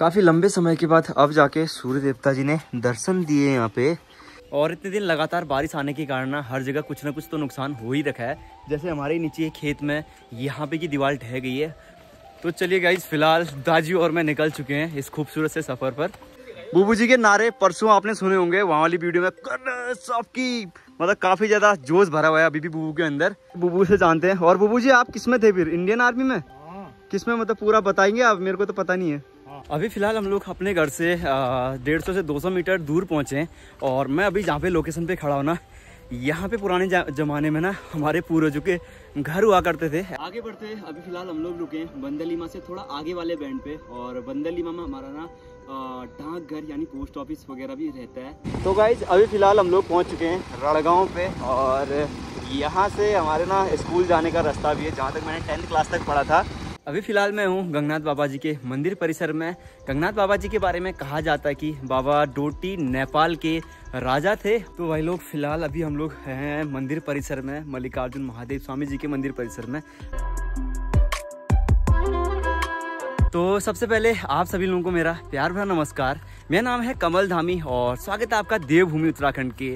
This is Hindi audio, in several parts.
काफ़ी लंबे समय के बाद अब जाके सूर्य देवता जी ने दर्शन दिए यहाँ पे। और इतने दिन लगातार बारिश आने के कारण ना हर जगह कुछ ना कुछ तो नुकसान हो ही रखा है। जैसे हमारे नीचे खेत में यहाँ पे की दीवार ढह गई है। तो चलिए गाइज़ फ़िलहाल दाजी और मैं निकल चुके हैं इस खूबसूरत से सफ़र पर। बूबू जी के नारे परसों आपने सुने होंगे वहाँ वाली वीडियो में सबकी मतलब काफ़ी ज़्यादा जोश भरा हुआ है अभी भी बूबू के अंदर। बूबू से जानते हैं। और बूबू जी आप किसमें थे फिर? इंडियन आर्मी में? हाँ। किसमें मतलब पूरा बताएँगे आप? मेरे को तो पता नहीं हाँ। अभी फ़िलहाल हम लोग अपने घर से डेढ़ सौ से दो सौ मीटर दूर पहुँचे और मैं अभी जहाँ पे लोकेशन पे खड़ा हूँ ना, यहाँ पे पुराने जमाने में ना हमारे पूर्वजों के घर हुआ करते थे। आगे बढ़ते अभी फ़िलहाल हम लोग रुके बंदलीमा से थोड़ा आगे वाले बैंड पे और बंदलीमा में हमारा ना डाक घर यानी पोस्ट ऑफ़िस वगैरह भी रहता है। तो गाइज़ अभी फ़िलहाल हम लोग पहुँच चुके हैं रड़गांव पे और यहाँ से हमारे ना स्कूल जाने का रास्ता भी है, जहाँ तक मैंने टेंथ क्लास तक पढ़ा था। अभी फ़िलहाल मैं हूँ गंगनाथ बाबा जी के मंदिर परिसर में। गंगनाथ बाबा जी के बारे में कहा जाता है कि बाबा डोटी नेपाल के राजा थे तो भाई लोग फ़िलहाल अभी हम लोग हैं मंदिर परिसर में, मल्लिकार्जुन महादेव स्वामी जी के मंदिर परिसर में। तो सबसे पहले आप सभी लोगों को मेरा प्यार भरा नमस्कार। मेरा नाम है कमल धामी और स्वागत है आपका देवभूमि उत्तराखंड के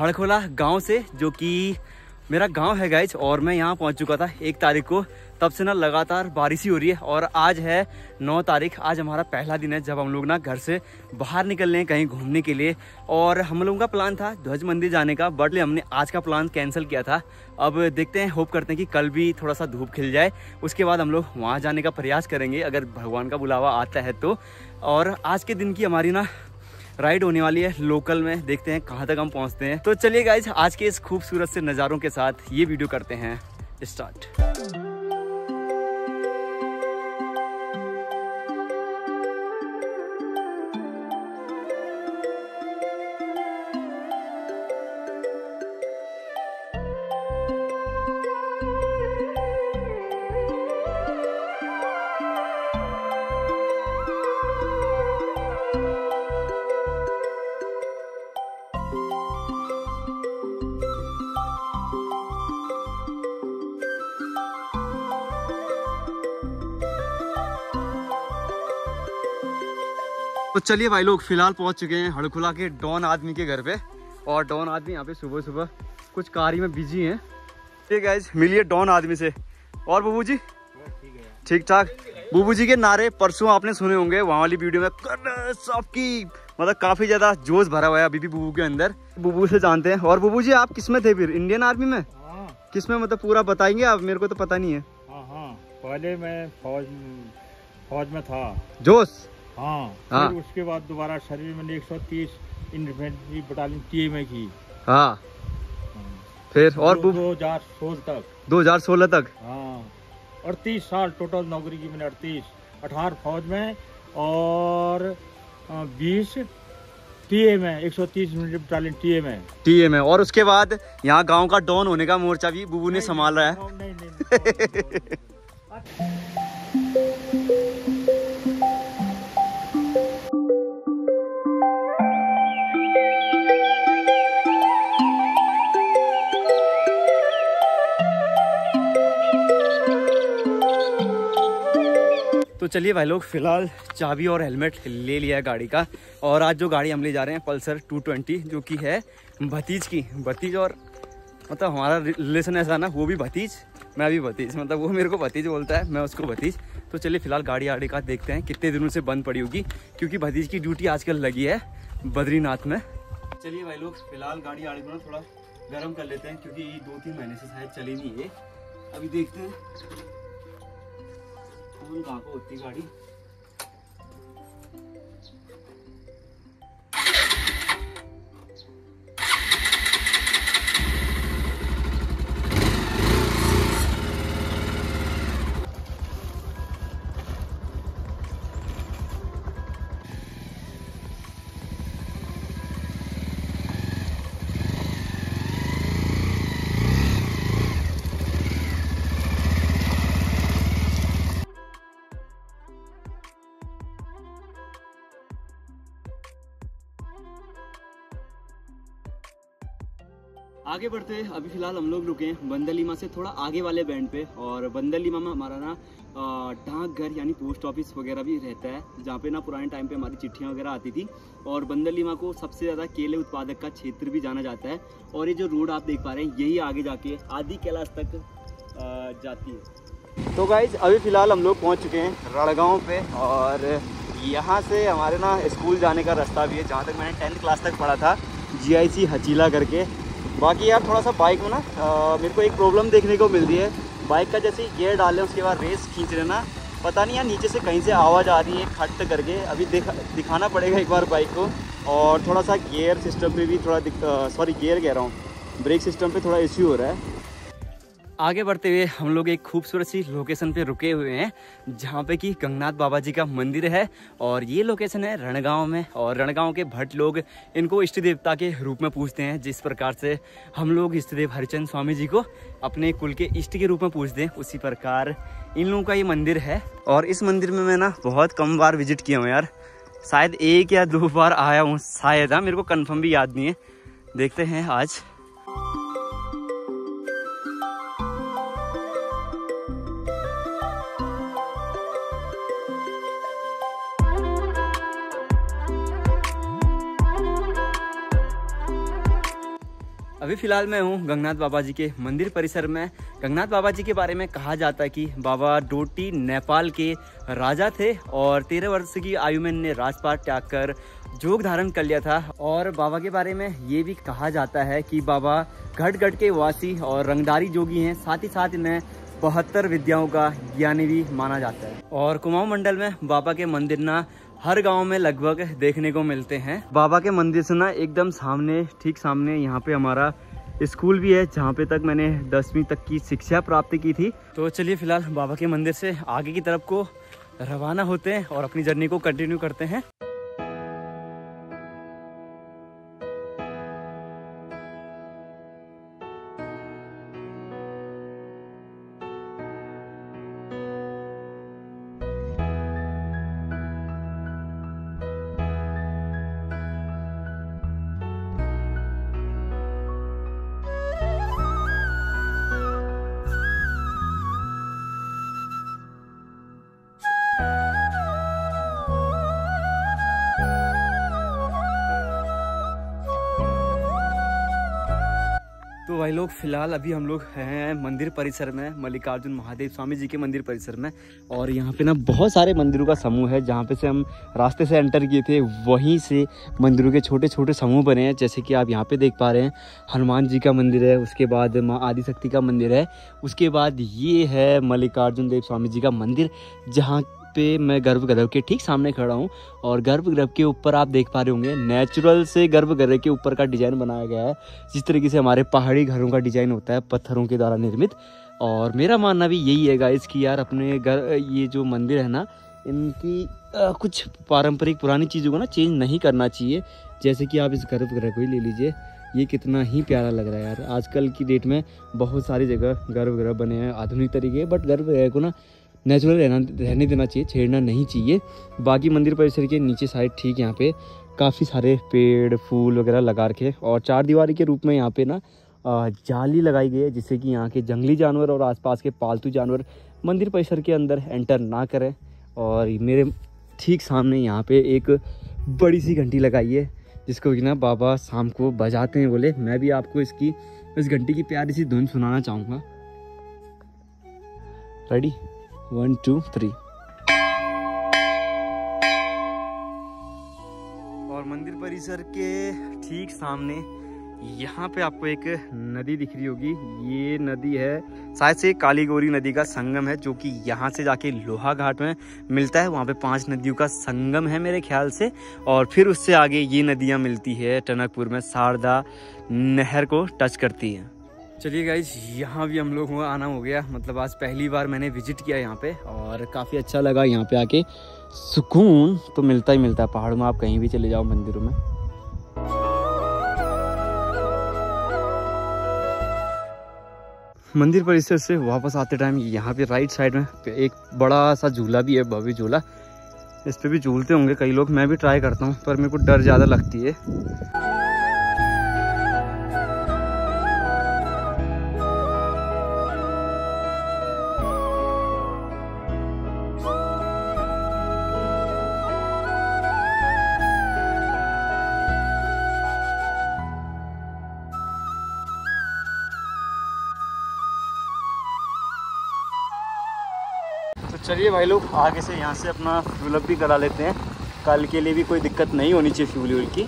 हड़खोला गाँव से, जो कि मेरा गाँव है गाइज़ और मैं यहाँ पहुँच चुका था एक तारीख को तब से ना लगातार बारिश ही हो रही है और आज है नौ तारीख, आज हमारा पहला दिन है जब हम लोग ना घर से बाहर निकल रहे हैं कहीं घूमने के लिए। और हम लोगों का प्लान था ध्वज मंदिर जाने का बट हमने आज का प्लान कैंसिल किया था। अब देखते हैं होप करते हैं कि कल भी थोड़ा सा धूप खिल जाए। उसके बाद हम लोग वहाँ जाने का प्रयास करेंगे, अगर भगवान का बुलावा आता है तो। और आज के दिन की हमारी ना राइड होने वाली है लोकल में, देखते हैं कहाँ तक हम पहुँचते हैं। तो चलिए गाइज़ आज के इस खूबसूरत से नज़ारों के साथ ये वीडियो करते हैं। स्टार्ट चलिए भाई लोग फ़िलहाल पहुँच चुके हैं हड़कुला के डॉन आदमी के घर पे। और डॉन आदमी यहाँ पे सुबह सुबह कुछ कार्य में बिज़ी हैं। ठीक है मिलिए डॉन आदमी से। और बबू जी ठीक ठाक बूबू जी के नारे परसों आपने सुने होंगे वहाँ वाली वीडियो में। सबकी मतलब काफ़ी ज़्यादा जोश भरा हुआ है अभी भी बूबू के अंदर। बूबू से जानते हैं। और बूबू जी आप किसमें थे फिर? इंडियन आर्मी में? हाँ। किसमें मतलब पूरा बताएँगे आप? मेरे को तो पता नहीं है। हाँ, हाँ। पहले मैं फौज फौज में था। जोश? हाँ, हाँ। फिर उसके बाद दोबारा शरीर में एक सौ तीस इन्फेंट्री बटालियन टी में की हाँ फिर और दो हज़ार सोलह तक दो हज़ार सोलह तक हाँ अड़तीस साल टोटल नौकरी की मैंने अड़तीस अठारह फौज में और बीस टीए में एक सौ तीस बटालियन टीए में टीए में और उसके बाद यहाँ गाँव का डॉन होने का मोर्चा भी बुबू ने संभाल रहा है नहीं, नहीं, नहीं, तो चलिए भाई लोग, फ़िलहाल चाबी और हेलमेट ले लिया है गाड़ी का। और आज जो गाड़ी हम ले जा रहे हैं, पल्सर 220 जो कि है भतीज की। भतीज और मतलब हमारा रिलेशन ऐसा ना, वो भी भतीज, मैं भी भतीज। मतलब वो मेरे को भतीज बोलता है, मैं उसको भतीज। तो चलिए फ़िलहाल गाड़ी आड़ी का देखते हैं कितने दिनों से बंद पड़ी होगी, क्योंकि भतीज की ड्यूटी आजकल लगी है बद्रीनाथ में। चलिए भाई लोग, फ़िलहाल गाड़ी आड़ी को ना थोड़ा गर्म कर लेते हैं, क्योंकि ये दो तीन महीने से शायद चली नहीं है। अभी देखते हैं। कहाँ को होती गाड़ी। आगे बढ़ते हैं। अभी फ़िलहाल हम लोग रुके हैं बंदलीमा से थोड़ा आगे वाले बैंड पे और बंदलीमा में हमारा ना डाकघर यानी पोस्ट ऑफ़िस वगैरह भी रहता है, जहाँ पे ना पुराने टाइम पे हमारी चिट्ठियाँ वगैरह आती थी और बंदरलीमा को सबसे ज़्यादा केले उत्पादक का क्षेत्र भी जाना जाता है और ये जो रोड आप देख पा रहे हैं, यही आगे जाके आदि कैलाश तक जाती है। तो गाइज़ अभी फ़िलहाल हम लोग पहुँच चुके हैं रड़गांव पे और यहाँ से हमारे ना स्कूल जाने का रास्ता भी है, जहाँ तक मैंने टेंथ क्लास तक पढ़ा था जी हचीला करके बाकी यार, थोड़ा सा बाइक में ना मेरे को एक प्रॉब्लम देखने को मिल रही है। बाइक का जैसे गियर डालें उसके बाद रेस खींच लेना पता नहीं यार, नीचे से कहीं से आवाज़ आ रही है, खट करके। अभी दिखा, दिखाना पड़ेगा एक बार बाइक को। और थोड़ा सा गियर सिस्टम पे भी थोड़ा सॉरी गियर कह रहा हूँ। ब्रेक सिस्टम पे थोड़ा इश्यू हो रहा है। आगे बढ़ते हुए हम लोग एक खूबसूरत सी लोकेशन पे रुके हुए हैं, जहाँ पे कि गंगनाथ बाबा जी का मंदिर है और ये लोकेशन है रणगांव में और रणगांव के भट्ट लोग इनको इष्ट देवता के रूप में पूछते हैं। जिस प्रकार से हम लोग इष्ट देव हरिचंद स्वामी जी को अपने कुल के इष्ट के रूप में पूछते हैं, उसी प्रकार इन लोगों का ये मंदिर है। और इस मंदिर में मैं ना बहुत कम बार विज़िट किया हूँ यार। शायद एक या दो बार आया हूँ, शायद हाँ मेरे को कन्फर्म भी याद नहीं है। देखते हैं आज। अभी फ़िलहाल मैं हूँ गंगनाथ बाबा जी के मंदिर परिसर में। गंगनाथ बाबा जी के बारे में कहा जाता है कि बाबा डोटी नेपाल के राजा थे और तेरह वर्ष की आयु में इन्हें राजपाट त्याग कर जोग धारण कर लिया था। और बाबा के बारे में ये भी कहा जाता है कि बाबा घट घट के वासी और रंगदारी जोगी हैं। साथ ही साथ इन्हें बहत्तर विद्याओं का ज्ञानी भी माना जाता है। और कुमाऊं मंडल में बाबा के मंदिर ना हर गाँव में लगभग देखने को मिलते हैं। बाबा के मंदिर से ना एकदम सामने, ठीक सामने यहाँ पे हमारा स्कूल भी है, जहाँ पे तक मैंने दसवीं तक की शिक्षा प्राप्त की थी। तो चलिए फ़िलहाल बाबा के मंदिर से आगे की तरफ़ को रवाना होते हैं और अपनी जर्नी को कंटिन्यू करते हैं। तो भाई लोग, फ़िलहाल अभी हम लोग हैं मंदिर परिसर में, मल्लिकार्जुन महादेव स्वामी जी के मंदिर परिसर में। और यहाँ पे ना बहुत सारे मंदिरों का समूह है, जहाँ पे से हम रास्ते से एंटर किए थे, वहीं से मंदिरों के छोटे छोटे समूह बने हैं, जैसे कि आप यहाँ पे देख पा रहे हैं। हनुमान जी का मंदिर है, उसके बाद माँ आदिशक्ति का मंदिर है, उसके बाद ये है मल्लिकार्जुन देव स्वामी जी का मंदिर, जहाँ पे मैं गर्भगृह के ठीक सामने खड़ा हूँ और गर्भगृह के ऊपर आप देख पा रहे होंगे नेचुरल से गर्भगृह के ऊपर का डिज़ाइन बनाया गया है जिस तरीके से हमारे पहाड़ी घरों का डिज़ाइन होता है पत्थरों के द्वारा निर्मित। और मेरा मानना भी यही है गाइस कि यार अपने घर ये जो मंदिर है ना इनकी आ, कुछ पारंपरिक पुरानी चीज़ों को ना चेंज नहीं करना चाहिए। जैसे कि आप इस गर्भगृह को ही ले लीजिए ये कितना ही प्यारा लग रहा है यार। आजकल की डेट में बहुत सारी जगह गर्भगृह बने हैं आधुनिक तरीके बट गर्भगृह को ना नेचुरल रहना, रहने देना चाहिए, छेड़ना नहीं चाहिए। बाकी मंदिर परिसर के नीचे साइड ठीक यहाँ पे काफ़ी सारे पेड़, फूल वगैरह लगा रखे और चार दीवारी के रूप में यहाँ पे ना जाली लगाई गई है जिससे कि यहाँ के जंगली जानवर और आसपास के पालतू जानवर मंदिर परिसर के अंदर एंटर ना करें। और मेरे ठीक सामने यहाँ पे एक बड़ी सी घंटी लगाई है, जिसको कि ना बाबा शाम को बजाते हैं, बोले। मैं भी आपको इसकी, इस घंटी की प्यारी सी धुन सुनाना चाहूँगा। रेडी वन टू थ्री और मंदिर परिसर के ठीक सामने यहाँ पे आपको एक नदी दिख रही होगी। ये नदी है, शायद से काली गौरी नदी का संगम है, जो कि यहाँ से जाके लोहा घाट में मिलता है। वहाँ पे पाँच नदियों का संगम है मेरे ख्याल से। और फिर उससे आगे ये नदियाँ मिलती है टनकपुर में, शारदा नहर को टच करती है। चलिए गाइज़ यहाँ भी हम लोग आना हो गया। मतलब आज पहली बार मैंने विज़िट किया यहाँ पे और काफ़ी अच्छा लगा यहाँ पे आके। सुकून तो मिलता ही मिलता है, पहाड़ों में आप कहीं भी चले जाओ मंदिरों में। मंदिर परिसर से वापस आते टाइम यहाँ पे राइट साइड में एक बड़ा सा झूला भी है, भव्य झूला। इस पर भी झूलते होंगे कई लोग, मैं भी ट्राई करता हूँ, पर मेरे को डर ज़्यादा लगती है। चलिए भाई लोग आगे से यहाँ से अपना फ्यूल अप भी करा लेते हैं। कल के लिए भी कोई दिक्कत नहीं होनी चाहिए फ्यूल व्यूल की।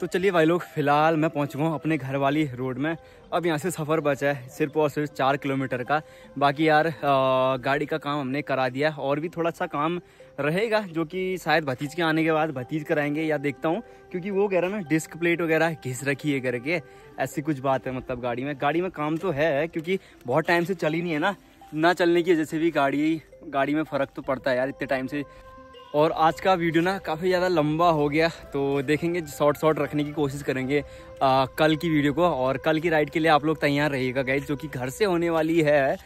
तो चलिए भाई लोग फ़िलहाल मैं पहुँच गया हूँ अपने घर वाली रोड में। अब यहाँ से सफ़र बचा है सिर्फ़ और सिर्फ़ चार किलोमीटर का। बाकी यार आ, गाड़ी का काम हमने करा दिया और भी थोड़ा सा काम रहेगा जो कि शायद भतीज के आने के बाद भतीज कराएँगे या देखता हूँ क्योंकि वो कह रहा ना डिस्क प्लेट वगैरह घिस रखी है करके ऐसी कुछ बात है मतलब गाड़ी में। गाड़ी में काम तो है क्योंकि बहुत टाइम से चली नहीं है ना। ना चलने की वजह से भी गाड़ी गाड़ी में फ़र्क तो पड़ता है यार इतने टाइम से। और आज का वीडियो ना काफ़ी ज़्यादा लंबा हो गया तो देखेंगे शॉर्ट शॉर्ट रखने की कोशिश करेंगे आ, कल की वीडियो को। और कल की राइड के लिए आप लोग तैयार रहिएगा गाइज़ जो कि घर से होने वाली है।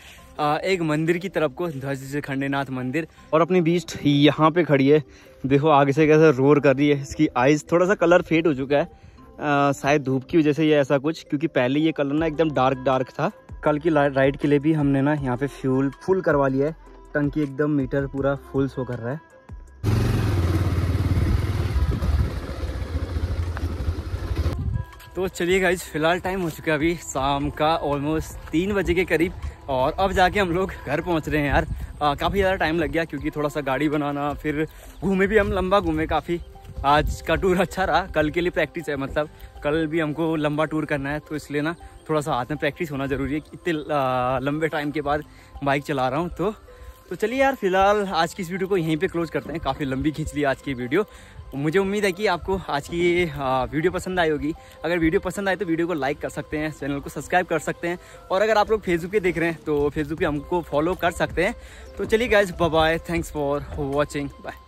एक मंदिर की तरफ़ को ध्वज खंडेनाथ मंदिर। और अपनी बीस्ट यहाँ पे खड़ी है। देखो आगे से कैसे रोर कर रही है। इसकी आइज़ थोड़ा सा कलर फेड हो चुका है। शायद धूप की वजह से ये ऐसा कुछ, क्योंकि पहले ये कलर ना एकदम डार्क डार्क था। कल की राइड के लिए भी हमने ना यहाँ पे फ्यूल फुल करवा लिया है। टंकी एकदम मीटर पूरा फुल शो कर रहा है। तो चलिए गाइज़ फ़िलहाल टाइम हो चुका है अभी शाम का ऑलमोस्ट तीन बजे के करीब। और अब जाके हम लोग घर पहुँच रहे हैं यार। काफ़ी ज़्यादा टाइम लग गया क्योंकि थोड़ा सा गाड़ी बनाना, फिर घूमे भी हम, लंबा घूमे काफ़ी। आज का टूर अच्छा रहा, कल के लिए प्रैक्टिस है मतलब। कल भी हमको लंबा टूर करना है तो इसलिए ना थोड़ा सा हाथ में प्रैक्टिस होना ज़रूरी है इतने लंबे टाइम के बाद बाइक चला रहा हूँ तो। तो चलिए यार, फ़िलहाल आज की इस वीडियो को यहीं पे क्लोज करते हैं। काफ़ी लंबी खींच ली आज की वीडियो मुझे उम्मीद है कि आपको आज की ये वीडियो पसंद आई होगी। अगर वीडियो पसंद आए तो वीडियो को लाइक कर सकते हैं, चैनल को सब्सक्राइब कर सकते हैं। और अगर आप लोग फेसबुक पे देख रहे हैं तो फेसबुक पे हमको फॉलो कर सकते हैं। तो चलिए guys bye thanks for watching bye